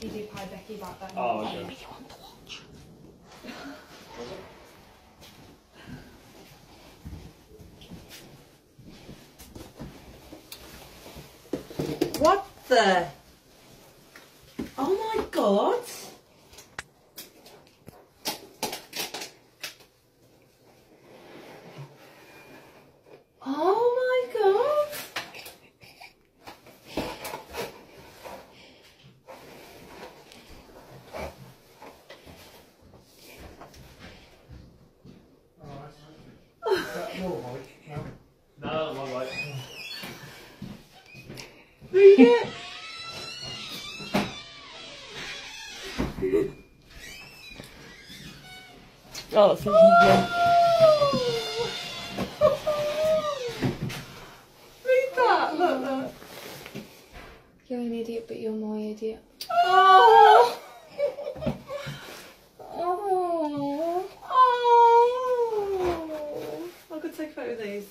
Rocky do Pie Becky back then. Oh, okay. What the? Oh my god. Oh my god. No, my right. Read it. Oh, it's yeah. Read that. Look, look. You're an idiot, but you're my idiot. Oh. photo these.